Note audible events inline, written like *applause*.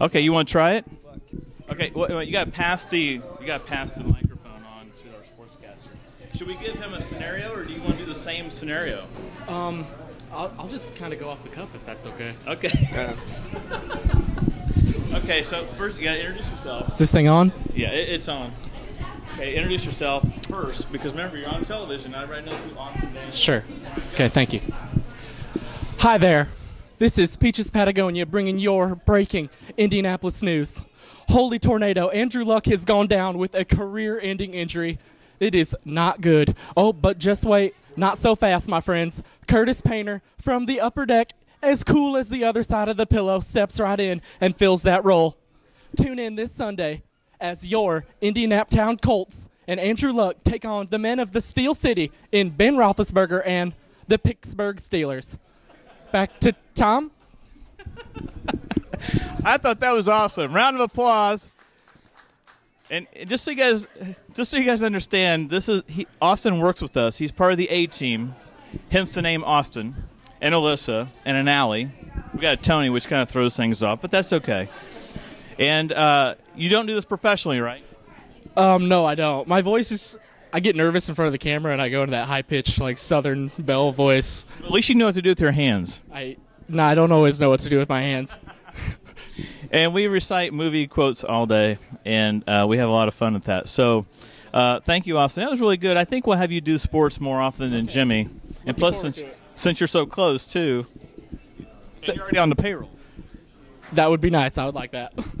Okay, you want to try it? Okay, well, well, you got to pass the you got to pass the microphone on to our sportscaster. Should we give him a scenario, or do you want to do the same scenario? Um, I'll, I'll just kind of go off the cuff if that's okay. Okay. *laughs* okay, so first you got to introduce yourself. Is this thing on? Yeah, it, it's on. Okay, introduce yourself first, because remember you're on television. Not everybody knows who Austin Daniels. is. Sure. Okay, thank you. Hi there. This is Peaches Patagonia bringing your breaking Indianapolis news. Holy tornado, Andrew Luck has gone down with a career ending injury. It is not good. Oh, but just wait. Not so fast, my friends. Curtis Painter from the upper deck, as cool as the other side of the pillow, steps right in and fills that role. Tune in this Sunday as your Indianaptown Colts and Andrew Luck take on the men of the Steel City in Ben Roethlisberger and the Pittsburgh Steelers. Back to Tom. *laughs* I thought that was awesome. Round of applause. And just so you guys, just so you guys understand, this is he, Austin works with us. He's part of the A team, hence the name Austin, and Alyssa, and an Allie. We got a Tony, which kind of throws things off, but that's okay. And uh, you don't do this professionally, right? Um, no, I don't. My voice is. I get nervous in front of the camera and I go into that high pitched, like Southern Belle voice. At least you know what to do with your hands. I. No, I don't always know what to do with my hands. *laughs* And we recite movie quotes all day, and uh, we have a lot of fun with that. So, uh, thank you, Austin. That was really good. I think we'll have you do sports more often than Jimmy. And plus, since since you're so close too, and you're already on the payroll. That would be nice. I would like that. *laughs*